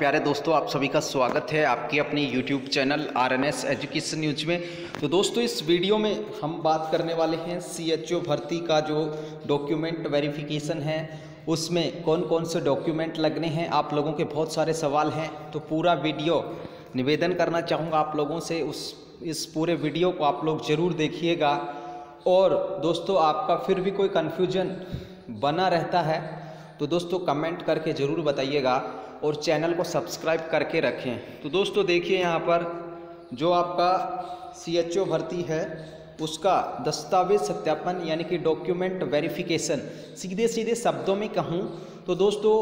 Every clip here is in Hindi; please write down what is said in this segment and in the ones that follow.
प्यारे दोस्तों, आप सभी का स्वागत है आपके अपने YouTube channel R N S education news में। तो दोस्तों, इस वीडियो में हम बात करने वाले हैं सी एच ओ भर्ती का जो डॉक्यूमेंट वेरिफिकेशन है, उसमें कौन कौन से डॉक्यूमेंट लगने हैं, आप लोगों के बहुत सारे सवाल हैं। तो पूरा वीडियो निवेदन करना चाहूँगा आप लोगों से, उस, इस पूरे वीडियो को आप लोग ज़रूर देखिएगा। और दोस्तों, आपका फिर भी कोई कन्फ्यूज़न बना रहता है तो दोस्तों कमेंट करके ज़रूर बताइएगा। और चैनल को सब्सक्राइब करके रखें। तो दोस्तों देखिए यहाँ पर जो आपका सी एच ओ भर्ती है, उसका दस्तावेज़ सत्यापन यानी कि डॉक्यूमेंट वेरिफिकेशन सीधे सीधे शब्दों में कहूँ तो दोस्तों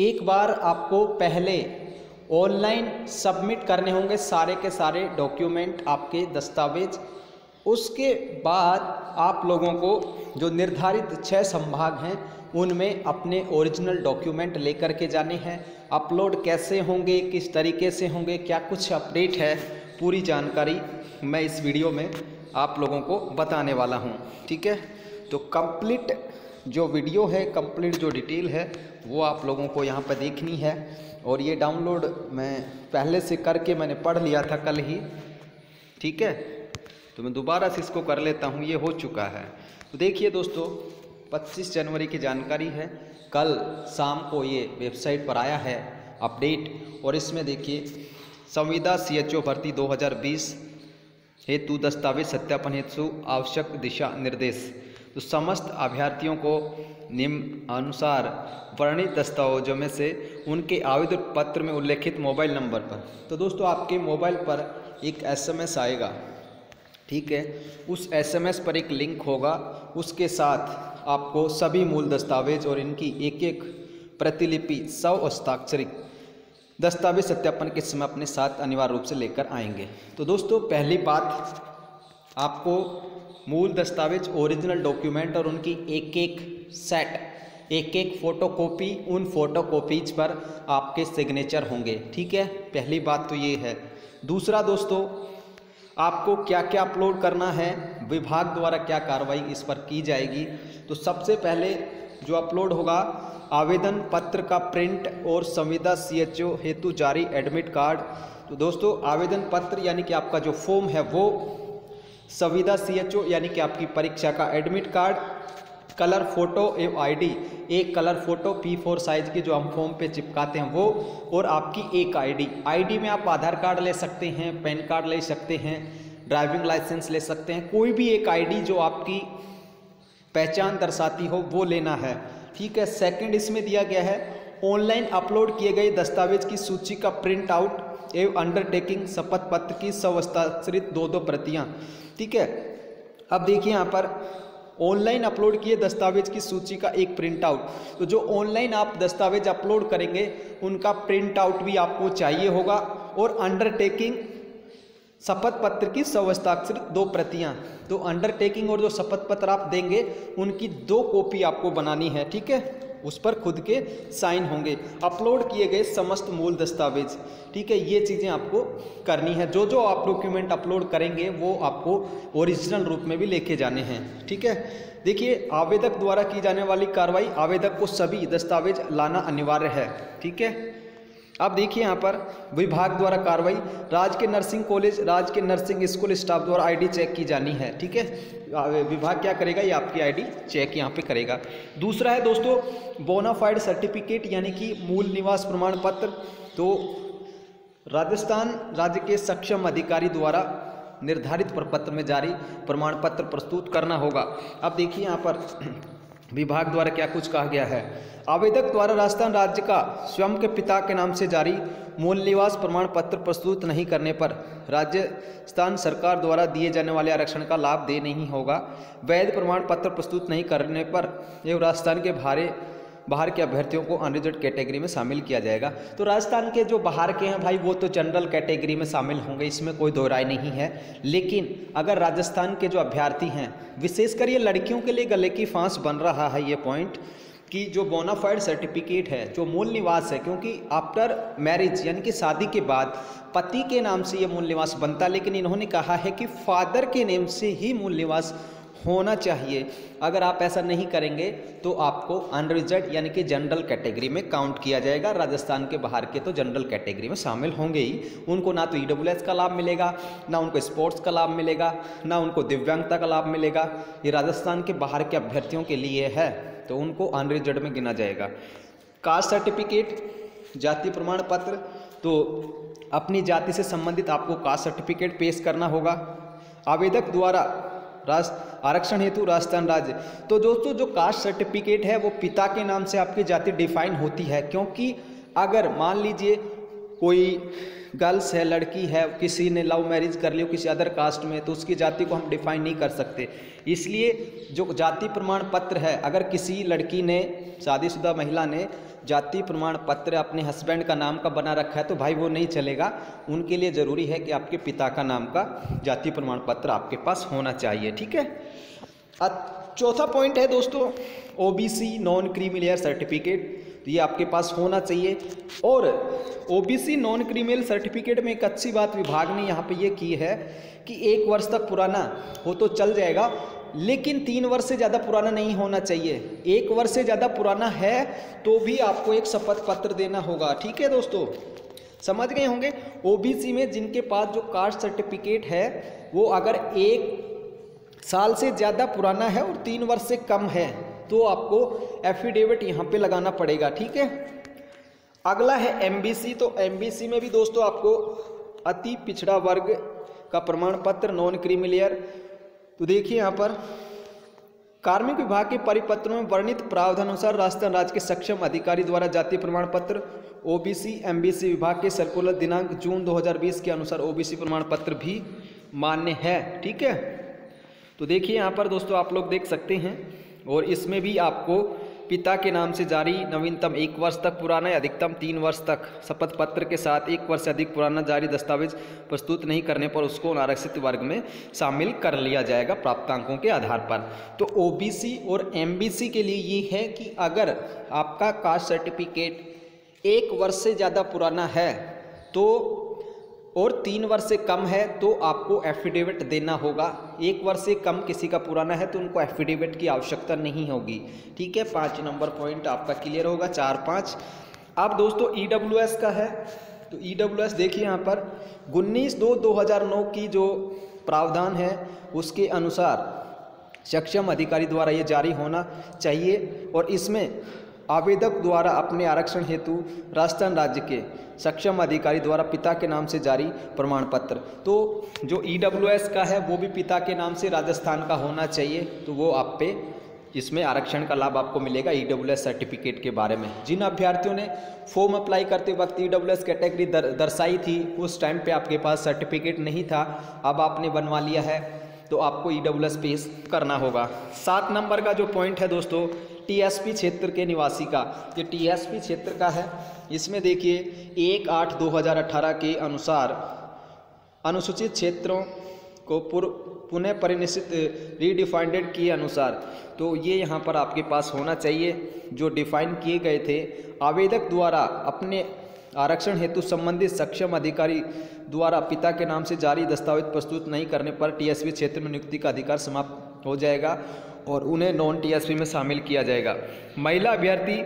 एक बार आपको पहले ऑनलाइन सबमिट करने होंगे सारे के सारे डॉक्यूमेंट आपके दस्तावेज़। उसके बाद आप लोगों को जो निर्धारित छः संभाग हैं उनमें अपने ओरिजिनल डॉक्यूमेंट लेकर के जाने हैं। अपलोड कैसे होंगे, किस तरीके से होंगे, क्या कुछ अपडेट है, पूरी जानकारी मैं इस वीडियो में आप लोगों को बताने वाला हूँ, ठीक है? तो कंप्लीट जो वीडियो है कंप्लीट जो डिटेल है, वो आप लोगों को यहाँ पर देखनी है। और ये डाउनलोड मैं पहले से करके मैंने पढ़ लिया था कल ही, ठीक है? तो मैं दोबारा से इसको कर लेता हूँ, ये हो चुका है। तो देखिए दोस्तों 25 जनवरी की जानकारी है। कल शाम को ये वेबसाइट पर आया है अपडेट और इसमें देखिए, संविदा सी एच ओ भर्ती 2020 हेतु दस्तावेज़ सत्यापन हेतु आवश्यक दिशा निर्देश। तो समस्त अभ्यर्थियों को निम्न अनुसार वर्णित दस्तावेजों में से उनके आवेदन पत्र में उल्लेखित मोबाइल नंबर पर। तो दोस्तों, आपके मोबाइल पर एक एसएमएस आएगा। ठीक है? उस एसएमएस पर एक लिंक होगा। उसके साथ आपको सभी मूल दस्तावेज़ और इनकी एक एक प्रतिलिपि सौ हस्ताक्षरित दस्तावेज़ सत्यापन के समय अपने साथ अनिवार्य रूप से लेकर आएँगे। तो दोस्तों, पहली बात, आपको मूल दस्तावेज़, ओरिजिनल डॉक्यूमेंट और उनकी एक एक सेट एक एक फ़ोटोकॉपी, उन फोटोकॉपीज पर आपके सिग्नेचर होंगे। ठीक है? पहली बात तो ये है। दूसरा दोस्तों, आपको क्या क्या अपलोड करना है, विभाग द्वारा क्या कार्रवाई इस पर की जाएगी तो सबसे पहले जो अपलोड होगा, आवेदन पत्र का प्रिंट और संविदा सीएचओ हेतु जारी एडमिट कार्ड। तो दोस्तों, आवेदन पत्र यानी कि आपका जो फॉर्म है वो, संविदा सीएचओ यानी कि आपकी परीक्षा का एडमिट कार्ड, कलर फ़ोटो एवं आईडी, एक colour photo P four size की जो हम फॉर्म पे चिपकाते हैं वो, और आपकी एक आईडी। आईडी में आप आधार कार्ड ले सकते हैं, पैन कार्ड ले सकते हैं, ड्राइविंग लाइसेंस ले सकते हैं, कोई भी एक आईडी जो आपकी पहचान दर्शाती हो, वो लेना है। ठीक है सेकंड इसमें दिया गया है ऑनलाइन अपलोड किए गए दस्तावेज़ की सूची का प्रिंट आउट एवं अंडरटेकिंग शपथ पत्र की सवस्थाक्षरित दो दो प्रतियाँ। ठीक है, अब देखिए यहाँ पर ऑनलाइन अपलोड किए दस्तावेज़ की सूची का एक प्रिंट आउट तो जो ऑनलाइन आप दस्तावेज़ अपलोड करेंगे, उनका प्रिंट आउट भी आपको चाहिए होगा और अंडरटेकिंग शपथ पत्र की सवस्थाक्षरित दो प्रतियाँ तो अंडरटेकिंग और जो शपथ पत्र आप देंगे, उनकी दो कॉपी आपको बनानी है, ठीक है? उस पर खुद के साइन होंगे। अपलोड किए गए समस्त मूल दस्तावेज़, ठीक है? ये चीज़ें आपको करनी है। जो जो आप डॉक्यूमेंट अपलोड करेंगे, वो आपको ओरिजिनल रूप में भी लेके जाने हैं, ठीक है? देखिए, आवेदक द्वारा की जाने वाली कार्रवाई, आवेदक को सभी दस्तावेज़ लाना अनिवार्य है, ठीक है? अब देखिए यहाँ पर विभाग द्वारा कार्रवाई राज्य के नर्सिंग कॉलेज राज्य के नर्सिंग स्कूल स्टाफ द्वारा आईडी चेक की जानी है, ठीक है? विभाग क्या करेगा? ये आपकी आईडी चेक यहाँ पे करेगा। दूसरा है दोस्तों बोनाफाइड सर्टिफिकेट यानी कि मूल निवास प्रमाण पत्र। तो राजस्थान राज्य के सक्षम अधिकारी द्वारा निर्धारित प्रपत्र में जारी प्रमाण पत्र प्रस्तुत करना होगा। अब देखिए यहाँ पर विभाग द्वारा क्या कुछ कहा गया है? आवेदक द्वारा राजस्थान राज्य का स्वयं के पिता के नाम से जारी मूल निवास प्रमाण पत्र प्रस्तुत नहीं करने पर राजस्थान सरकार द्वारा दिए जाने वाले आरक्षण का लाभ दे नहीं होगा। वैध प्रमाण पत्र प्रस्तुत नहीं करने पर एवं राजस्थान के भारे बाहर के अभ्यर्थियों को अनरिजर्व कैटेगरी में शामिल किया जाएगा। तो राजस्थान के जो बाहर के हैं भाई, वो तो जनरल कैटेगरी में शामिल होंगे, इसमें कोई दो राय नहीं है। लेकिन अगर राजस्थान के जो अभ्यर्थी हैं, विशेषकर ये लड़कियों के लिए गले की फांस बन रहा है ये पॉइंट कि जो बोनाफाइड सर्टिफिकेट है, जो मूल निवास है, क्योंकि आफ्टर मैरिज यानी कि शादी के बाद, पति के नाम से ये मूल निवास बनता, लेकिन इन्होंने कहा है कि फादर के नेम से ही मूल निवास होना चाहिए। अगर आप ऐसा नहीं करेंगे तो आपको अनरिजर्व यानी कि जनरल कैटेगरी में काउंट किया जाएगा। राजस्थान के बाहर के तो जनरल कैटेगरी में शामिल होंगे ही। उनको ना तो ईडब्ल्यूएस का लाभ मिलेगा, ना उनको स्पोर्ट्स का लाभ मिलेगा, ना उनको दिव्यांगता का लाभ मिलेगा। ये राजस्थान के बाहर के अभ्यर्थियों के लिए है तो उनको अनरिजर्व में गिना जाएगा। कास्ट सर्टिफिकेट जाति प्रमाण पत्र तो अपनी जाति से संबंधित आपको कास्ट सर्टिफिकेट पेश करना होगा। आवेदक द्वारा राष्ट्र आरक्षण हेतु राजस्थान राज्य। तो दोस्तों, जो कास्ट सर्टिफिकेट है, वो पिता के नाम से आपकी जाति डिफाइन होती है, क्योंकि अगर मान लीजिए कोई गर्ल्स है, लड़की है, किसी ने लव मैरिज कर लिया, किसी अदर कास्ट में तो उसकी जाति को हम डिफाइन नहीं कर सकते। इसलिए जो जाति प्रमाण पत्र है, अगर किसी लड़की ने शादीशुदा महिला ने जाति प्रमाण पत्र अपने हस्बैंड का नाम का बना रखा है तो भाई वो नहीं चलेगा। उनके लिए ज़रूरी है कि आपके पिता का नाम का जाति प्रमाण पत्र आपके पास होना चाहिए, ठीक है? चौथा पॉइंट है दोस्तों ओबीसी नॉन क्रीमिलियर सर्टिफिकेट तो ये आपके पास होना चाहिए। और ओबीसी नॉन क्रीमियल सर्टिफिकेट में एक अच्छी बात विभाग ने यहाँ पे ये की है कि एक वर्ष तक पुराना हो तो चल जाएगा लेकिन तीन वर्ष से ज़्यादा पुराना नहीं होना चाहिए। एक वर्ष से ज़्यादा पुराना है तो भी आपको एक शपथ पत्र देना होगा। ठीक है दोस्तों? समझ गए होंगे? ओबीसी में जिनके पास जो कास्ट सर्टिफिकेट है, वो अगर एक साल से ज़्यादा पुराना है और तीन वर्ष से कम है तो आपको एफिडेविट यहाँ पे लगाना पड़ेगा। ठीक है? अगला है एमबीसी। तो एमबीसी में भी दोस्तों आपको अति पिछड़ा वर्ग का प्रमाण पत्र नॉन क्रीमिलियर तो देखिए यहाँ पर, कार्मिक विभाग के परिपत्रों में वर्णित प्रावधानुसार राजस्थान राज्य के सक्षम अधिकारी द्वारा जाति प्रमाण पत्र ओबीसी, एमबीसी विभाग के सर्कुलर दिनांक जून 2020 के अनुसार ओबीसी प्रमाण पत्र भी मान्य है, ठीक है? तो देखिए यहाँ पर दोस्तों आप लोग देख सकते हैं और इसमें भी आपको पिता के नाम से जारी नवीनतम एक वर्ष तक पुराना या अधिकतम तीन वर्ष तक शपथ पत्र के साथ एक वर्ष से अधिक पुराना जारी दस्तावेज़ प्रस्तुत नहीं करने पर उसको अनारक्षित वर्ग में शामिल कर लिया जाएगा प्राप्तांकों के आधार पर। तो ओबीसी और एमबीसी के लिए ये है कि अगर आपका कास्ट सर्टिफिकेट एक वर्ष से ज़्यादा पुराना है तो और तीन वर्ष से कम है तो आपको एफिडेविट देना होगा। एक वर्ष से कम किसी का पुराना है तो उनको एफिडेविट की आवश्यकता नहीं होगी। ठीक है? पाँच नंबर पॉइंट आपका क्लियर होगा। चार पाँच। अब दोस्तों ई e का है। तो ई e देखिए यहाँ पर। उन्नीस दो दो हज़ार नौ की जो प्रावधान है, उसके अनुसार सक्षम अधिकारी द्वारा ये जारी होना चाहिए। और इसमें आवेदक द्वारा अपने आरक्षण हेतु राजस्थान राज्य के सक्षम अधिकारी द्वारा पिता के नाम से जारी प्रमाण पत्र तो जो ई e का है वो भी पिता के नाम से राजस्थान का होना चाहिए तो वो आप पे इसमें आरक्षण का लाभ आपको मिलेगा ई e सर्टिफिकेट के बारे में। जिन अभ्यर्थियों ने फॉर्म अप्लाई करते वक्त ई e कैटेगरी दर, दर्शाई थी उस टाइम पे आपके पास सर्टिफिकेट नहीं था अब आपने बनवा लिया है तो आपको ई पेश करना होगा। सात नंबर का जो पॉइंट है दोस्तों टीएसपी क्षेत्र के निवासी का, ये टीएसपी क्षेत्र का है। इसमें देखिए, एक आठ दो हज़ार अठारह के अनुसार अनुसूचित क्षेत्रों को पुनः परिनिश्चित रीडिफाइंडेड के अनुसार तो ये यहाँ पर आपके पास होना चाहिए, जो डिफाइन किए गए थे। आवेदक द्वारा अपने आरक्षण हेतु संबंधित सक्षम अधिकारी द्वारा पिता के नाम से जारी दस्तावेज़ प्रस्तुत नहीं करने पर टीएसपी क्षेत्र में नियुक्ति का अधिकार समाप्त हो जाएगा। और उन्हें नॉन टीएसपी में शामिल किया जाएगा। महिला अभ्यर्थी,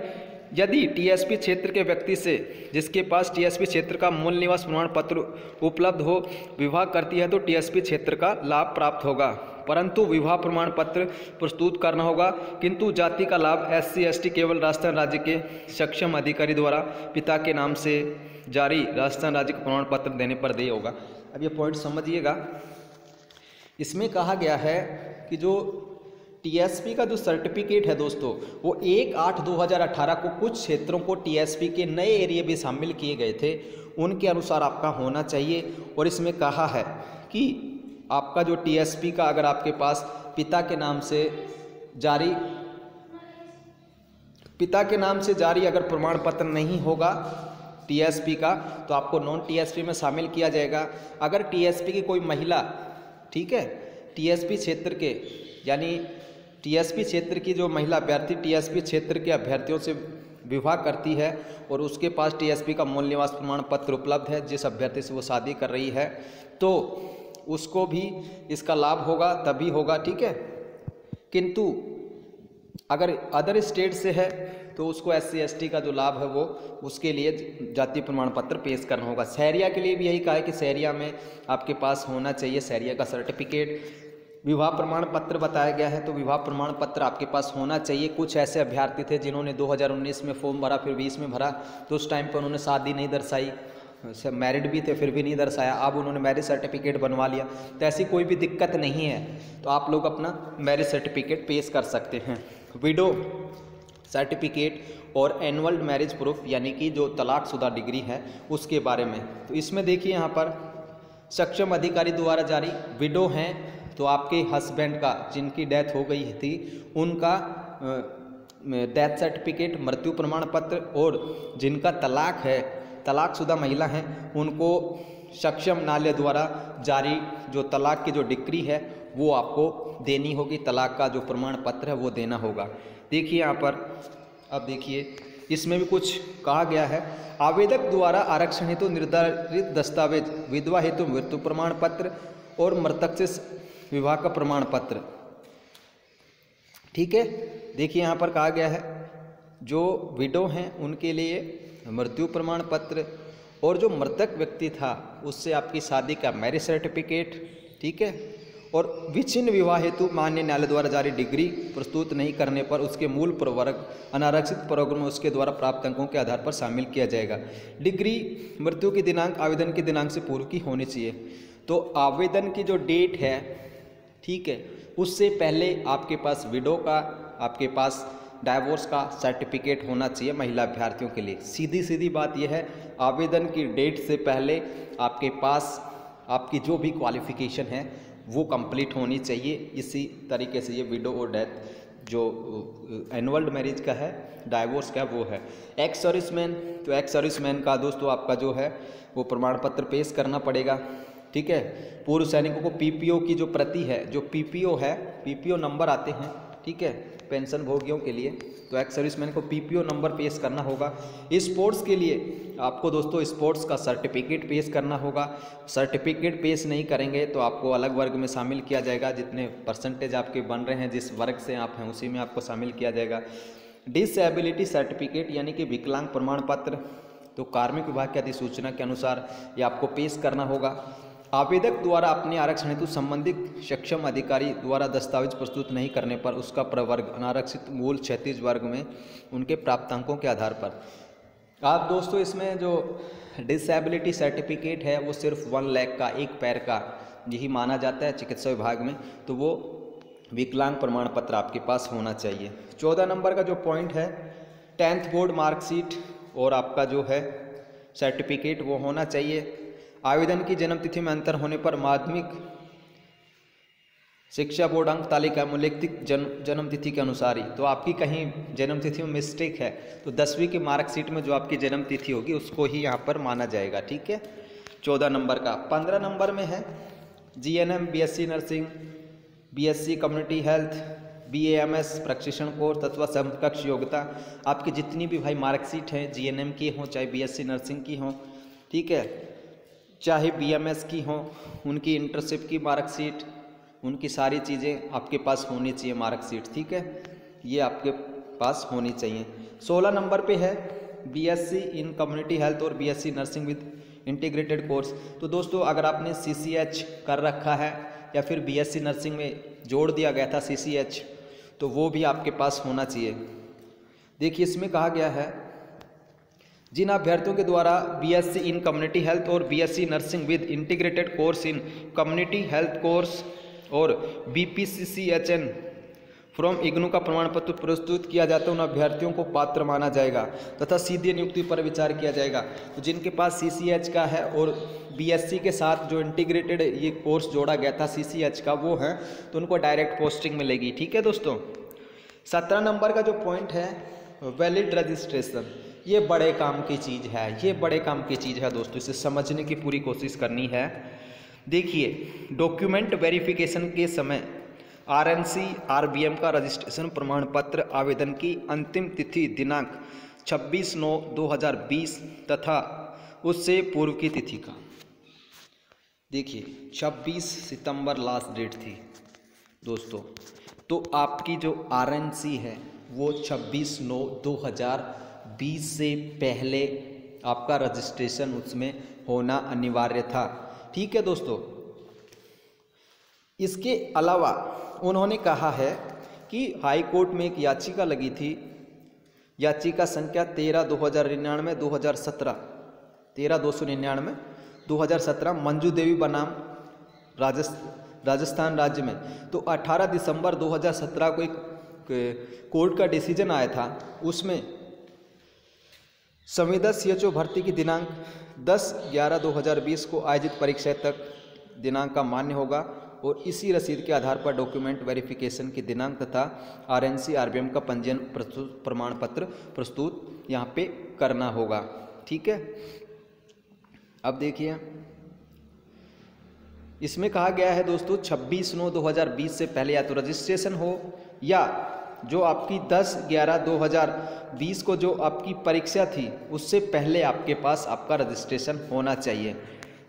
यदि टीएसपी क्षेत्र के व्यक्ति से, जिसके पास टीएसपी क्षेत्र का मूल निवास प्रमाण पत्र उपलब्ध हो, विवाह करती है तो टीएसपी क्षेत्र का लाभ प्राप्त होगा। परंतु विवाह प्रमाण पत्र प्रस्तुत करना होगा, किंतु जाति का लाभ एस सी केवल राजस्थान राज्य के सक्षम अधिकारी द्वारा पिता के नाम से जारी राजस्थान राज्य का प्रमाण पत्र देने पर दे होगा। अब ये पॉइंट समझिएगा। इसमें कहा गया है कि जो टीएसपी का जो सर्टिफिकेट है दोस्तों, वो एक आठ दो हज़ार अठारह को कुछ क्षेत्रों को टीएसपी के नए एरिया भी शामिल किए गए थे। उनके अनुसार आपका होना चाहिए। और इसमें कहा है कि आपका जो टीएसपी का अगर आपके पास पिता के नाम से जारी, पिता के नाम से जारी अगर प्रमाण पत्र नहीं होगा टीएसपी का तो आपको नॉन टीएसपी में शामिल किया जाएगा। अगर टीएसपी की कोई महिला, ठीक है, टीएसपी क्षेत्र के, यानी टीएसपी क्षेत्र की जो महिला अभ्यर्थी, टीएसपी क्षेत्र के अभ्यर्थियों से विवाह करती है और उसके पास टीएसपी का मूल निवास प्रमाण पत्र उपलब्ध है, जिस अभ्यर्थी से वो शादी कर रही है तो उसको भी इसका लाभ होगा, तभी होगा, ठीक है? किंतु अगर अदर स्टेट से है तो उसको एस सी का जो लाभ है वो, उसके लिए जाति प्रमाण पत्र पेश करना होगा। सहरिया के लिए भी यही कहा है कि सहरिया में आपके पास होना चाहिए सहरिया का सर्टिफिकेट विवाह प्रमाण पत्र बताया गया है तो विवाह प्रमाण पत्र आपके पास होना चाहिए। कुछ ऐसे अभ्यर्थी थे जिन्होंने 2019 में फॉर्म भरा, फिर 20 में भरा तो उस टाइम पर उन्होंने शादी नहीं दर्शाई। मैरिड भी थे, फिर भी नहीं दर्शाया। अब उन्होंने मैरिज सर्टिफिकेट बनवा लिया। तो ऐसी कोई भी दिक्कत नहीं है तो आप लोग अपना मैरिज सर्टिफिकेट पेश कर सकते हैं। विडो सर्टिफिकेट और एनुअल मैरिज प्रूफ यानी कि जो तलाकशुदा डिग्री है, उसके बारे में। तो इसमें देखिए यहाँ पर, सक्षम अधिकारी द्वारा जारी विडो हैं तो आपके हस्बैंड का, जिनकी डेथ हो गई थी, उनका डेथ सर्टिफिकेट मृत्यु प्रमाण पत्र और जिनका तलाक है, तलाकशुदा महिला हैं, उनको सक्षम न्यायालय द्वारा जारी जो तलाक की जो डिक्री है, वो आपको देनी होगी। तलाक का जो प्रमाण पत्र है, वो देना होगा। देखिए यहाँ पर, अब देखिए, इसमें भी कुछ कहा गया है। आवेदक द्वारा आरक्षण हेतु निर्धारित दस्तावेज़, विधवा हेतु मृत्यु प्रमाण पत्र और मृतक से विवाह का प्रमाण पत्र। ठीक है? देखिए, यहाँ पर कहा गया है, जो विडो हैं, उनके लिए मृत्यु प्रमाण पत्र, और जो मृतक व्यक्ति था, उससे आपकी शादी का मैरिज सर्टिफिकेट ठीक है? और विच्छिन्न विवाह हेतु मान्य न्यायालय द्वारा जारी डिग्री प्रस्तुत नहीं करने पर उसके मूल प्रवर्ग, अनारक्षित प्रोग्राम में उसके द्वारा प्राप्त अंकों के आधार पर शामिल किया जाएगा। डिग्री मृत्यु की दिनांक, आवेदन की दिनांक से पूर्व की होनी चाहिए। तो आवेदन की जो डेट है ठीक है। उससे पहले आपके पास विडो का, आपके पास डाइवोर्स का सर्टिफिकेट होना चाहिए महिला अभ्यर्थियों के लिए। सीधी सीधी बात यह है, आवेदन की डेट से पहले आपके पास, आपकी जो भी क्वालिफिकेशन है, वो कंप्लीट होनी चाहिए। इसी तरीके से ये विडो और डेथ जो एनुअल मैरिज का है डाइवोर्स का वो है। एक्स सर्विसमैन तो एक्स सर्विसमैन का दोस्तों आपका जो है, वो प्रमाण पत्र पेश करना पड़ेगा। ठीक है? पूर्व सैनिकों को पीपीओ की जो प्रति है, जो पीपीओ है, पीपीओ नंबर आते हैं, ठीक है? पेंशन भोगियों के लिए तो एक्स सर्विसमैन को पीपीओ नंबर पेश करना होगा। स्पोर्ट्स के लिए आपको दोस्तों स्पोर्ट्स का सर्टिफिकेट पेश करना होगा। सर्टिफिकेट पेश नहीं करेंगे तो आपको अलग वर्ग में शामिल किया जाएगा, जितने परसेंटेज आपके बन रहे हैं, जिस वर्ग से आप हैं, उसी में आपको शामिल किया जाएगा। डिसएबिलिटी सर्टिफिकेट यानी कि विकलांग प्रमाण पत्र तो कार्मिक विभाग की अधिसूचना के अनुसार ये आपको पेश करना होगा। आवेदक द्वारा अपने आरक्षण हेतु संबंधित सक्षम अधिकारी द्वारा दस्तावेज़ प्रस्तुत नहीं करने पर उसका प्रवर्ग, अनारक्षित मूल क्षतिज वर्ग में उनके प्राप्तांकों के आधार पर। आप दोस्तों, इसमें जो डिसेबिलिटी सर्टिफिकेट है, वो सिर्फ़ वन लैख का, एक पैर का यही माना जाता है चिकित्सा विभाग में तो वो विकलांग प्रमाण पत्र आपके पास होना चाहिए। चौदह नंबर का जो पॉइंट है टेंथ बोर्ड मार्कशीट और आपका जो है सर्टिफिकेट वो होना चाहिए। आवेदन की जन्म तिथि में अंतर होने पर माध्यमिक शिक्षा बोर्ड अंक तालिका में उल्लेखित जन्म जन्म तिथि के अनुसार ही। तो आपकी कहीं जन्म तिथि में मिस्टेक है तो दसवीं की मार्कशीट में जो आपकी जन्म तिथि होगी, उसको ही यहाँ पर माना जाएगा, ठीक है? चौदह नंबर का। पंद्रह नंबर में है G N M B S C nursing B S C community health B A M S प्रशिक्षण कोर्स अथवा समकक्ष योग्यता। आपकी जितनी भी भाई मार्कशीट हैं जी एन एम की हों, चाहे बी एस सी नर्सिंग की हों, ठीक है? चाहे बीएमएस की हों, उनकी इंटरशिप की मार्कशीट उनकी सारी चीज़ें आपके पास होनी चाहिए मार्कशीट ठीक है? ये आपके पास होनी चाहिए। सोलह नंबर पे है बीएससी इन कम्युनिटी हेल्थ और BSc nursing with integrated course तो दोस्तों, अगर आपने सीसीएच कर रखा है या फिर बीएससी नर्सिंग में जोड़ दिया गया था सीसीएच तो वो भी आपके पास होना चाहिए। देखिए, इसमें कहा गया है जिन अभ्यर्थियों के द्वारा बीएससी इन कम्युनिटी हेल्थ और BSc nursing with integrated course in community health course और बी बीपीसीसीएचएन फ्रॉम इग्नू का प्रमाण पत्र प्रस्तुत किया जाता है, उन अभ्यर्थियों को पात्र माना जाएगा तथा सीधे नियुक्ति पर विचार किया जाएगा। तो जिनके पास सीसीएच का है और बीएससी के साथ जो इंटीग्रेटेड ये कोर्स जोड़ा गया था सीसीएच का वो है तो उनको डायरेक्ट पोस्टिंग मिलेगी। ठीक है दोस्तों? सत्रह नंबर का जो पॉइंट है वैलिड रजिस्ट्रेशन ये बड़े काम की चीज़ है, ये बड़े काम की चीज़ है दोस्तों, इसे समझने की पूरी कोशिश करनी है। देखिए डॉक्यूमेंट वेरिफिकेशन के समय आरएनसी आरबीएम का रजिस्ट्रेशन प्रमाण पत्र आवेदन की अंतिम तिथि दिनांक 26 नौ 2020 तथा उससे पूर्व की तिथि का। देखिए 26 सितंबर लास्ट डेट थी दोस्तों। तो आपकी जो आर एन सी है, वो 26 नौ 2020 से पहले आपका रजिस्ट्रेशन उसमें होना अनिवार्य था। ठीक है दोस्तों? इसके अलावा उन्होंने कहा है कि हाई कोर्ट में एक याचिका लगी थी। याचिका संख्या तेरह दो हज़ार निन्यानवे, दो हज़ार सत्रह। तेरह दो सौ निन्यानवे, दो हज़ार सत्रह, मंजू देवी बनाम राजस्थान राज्य में। तो 18 दिसंबर 2017 को एक कोर्ट का डिसीज़न आया था। उसमें संविदा सीएचओ भर्ती की दिनांक 10 ग्यारह 2020 को आयोजित परीक्षा तक दिनांक का मान्य होगा और इसी रसीद के आधार पर डॉक्यूमेंट वेरिफिकेशन की दिनांक तथा आरएनसी आरबीएम का पंजीयन प्रस्तुत प्रमाण पत्र प्रस्तुत यहाँ पे करना होगा। ठीक है? अब देखिए। इसमें कहा गया है दोस्तों 26 नौ 2020 से पहले या तो रजिस्ट्रेशन हो या जो आपकी 10 ग्यारह 2020 को जो आपकी परीक्षा थी, उससे पहले आपके पास आपका रजिस्ट्रेशन होना चाहिए।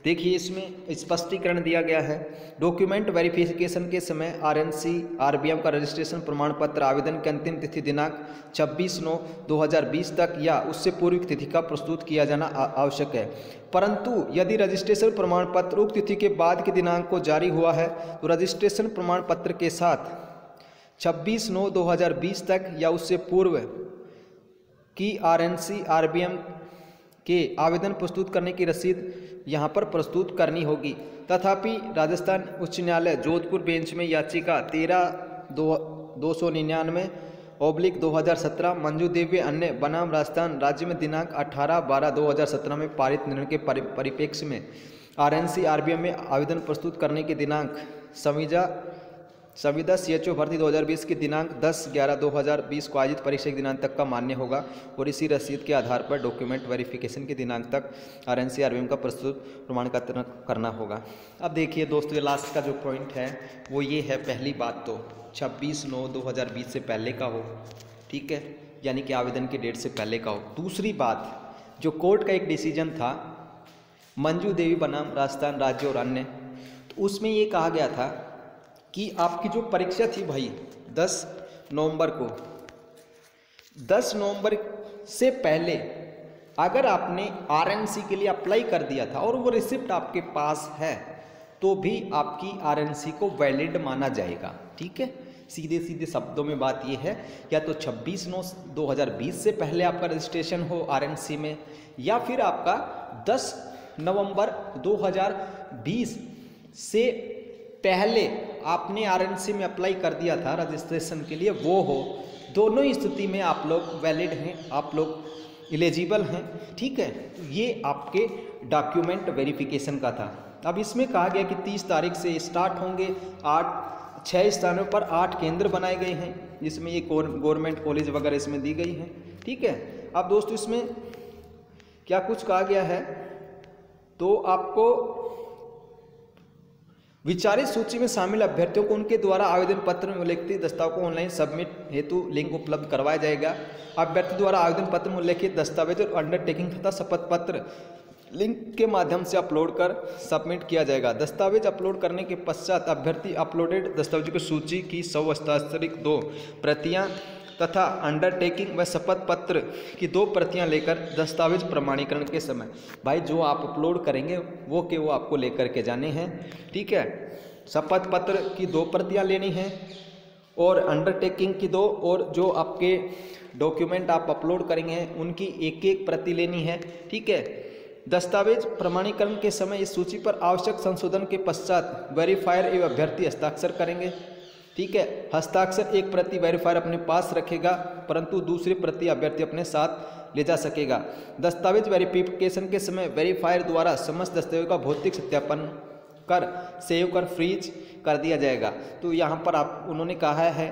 देखिए, इसमें स्पष्टीकरण दिया गया है। डॉक्यूमेंट वेरिफिकेशन के समय आरएनसी आरबीएम का रजिस्ट्रेशन प्रमाण पत्र आवेदन की अंतिम तिथि दिनांक 26 नौ 2020 तक या उससे पूर्व तिथि का प्रस्तुत किया जाना आवश्यक है। परंतु यदि रजिस्ट्रेशन प्रमाण पत्र उक्त तिथि के बाद के दिनांक को जारी हुआ है तो रजिस्ट्रेशन प्रमाण पत्र के साथ 26 नौ 2020 तक या उससे पूर्व की आरएनसी, आरबीएम के आवेदन प्रस्तुत करने की रसीद यहाँ पर प्रस्तुत करनी होगी। तथापि राजस्थान उच्च न्यायालय जोधपुर बेंच में याचिका तेरह दो दो सौ निन्यानवे ओब्लिक 2017 मंजू देवी अन्य बनाम राजस्थान राज्य में दिनांक 18 बारह 2017 में पारित निर्णय के परिप्रेक्ष्य में आरएनसी, आरबीएम में आवेदन प्रस्तुत करने के दिनांक संविजा संविदा सी एच ओ भर्ती 2020 की दिनांक 10 ग्यारह 2020 को आयोजित परीक्षा के दिनांक तक का मान्य होगा और इसी रसीद के आधार पर डॉक्यूमेंट वेरिफिकेशन के दिनांक तक आर एन का प्रस्तुत प्रमाण करना होगा। अब देखिए दोस्तों, ये लास्ट का जो पॉइंट है, वो ये है पहली बात तो छब्बीस नौ दो से पहले का हो, ठीक है? यानी कि आवेदन की डेट से पहले का हो। दूसरी बात, जो कोर्ट का एक डिसीज़न था, मंजू देवी बनाम राजस्थान राज्य और अन्य तो उसमें ये कहा गया था कि आपकी जो परीक्षा थी भाई 10 नवंबर को। 10 नवंबर से पहले अगर आपने आरएनसी के लिए अप्लाई कर दिया था और वो रिसिप्ट आपके पास है तो भी आपकी आरएनसी को वैलिड माना जाएगा, ठीक है? सीधे सीधे शब्दों में बात यह है, या तो 26 नौ 2020 से पहले आपका रजिस्ट्रेशन हो आरएनसी में, या फिर आपका 10 नवंबर 2020 से पहले आपने आरएनसी में अप्लाई कर दिया था रजिस्ट्रेशन के लिए, वो हो, दोनों ही स्थिति में आप लोग वैलिड हैं, आप लोग एलिजिबल हैं, ठीक है? ये आपके डॉक्यूमेंट वेरिफिकेशन का था। अब इसमें कहा गया कि 30 तारीख से स्टार्ट होंगे, आठ छः स्थानों पर आठ केंद्र बनाए गए हैं, जिसमें ये गवर्नमेंट कॉलेज वगैरह इसमें दी गई हैं, ठीक है? अब दोस्तों इसमें क्या कुछ कहा गया है? तो आपको विचारित सूची में शामिल अभ्यर्थियों को उनके द्वारा आवेदन पत्र में उल्लेखित दस्तावेज़ को ऑनलाइन सबमिट हेतु लिंक उपलब्ध करवाया जाएगा। अभ्यर्थी द्वारा आवेदन पत्र में उल्लेखित दस्तावेज़ और अंडरटेकिंग तथा शपथ पत्र लिंक के माध्यम से अपलोड कर सबमिट किया जाएगा। दस्तावेज़ अपलोड करने के पश्चात अभ्यर्थी अपलोडेड दस्तावेजों की सूची की सौ हस्ताक्षरिक दो प्रतियाँ तथा अंडरटेकिंग व शपथ पत्र की दो प्रतियाँ लेकर दस्तावेज़ प्रमाणीकरण के समय। भाई, जो आप अपलोड करेंगे, वो के वो आपको लेकर के जाने हैं। ठीक है? शपथ पत्र की दो प्रतियाँ लेनी हैं और अंडरटेकिंग की दो और जो आपके डॉक्यूमेंट आप अपलोड करेंगे, उनकी एक एक प्रति लेनी है। ठीक है? दस्तावेज़ प्रमाणीकरण के समय इस सूची पर आवश्यक संशोधन के पश्चात वेरीफायर एवं अभ्यर्थी हस्ताक्षर करेंगे। ठीक है, हस्ताक्षर एक प्रति वेरीफायर अपने पास रखेगा, परंतु दूसरे प्रति अभ्यर्थी अपने साथ ले जा सकेगा। दस्तावेज़ वेरिफिकेशन के समय वेरीफायर द्वारा समस्त दस्तावेज़ का भौतिक सत्यापन कर, सेव कर, फ्रीज कर दिया जाएगा। तो यहाँ पर आप, उन्होंने कहा है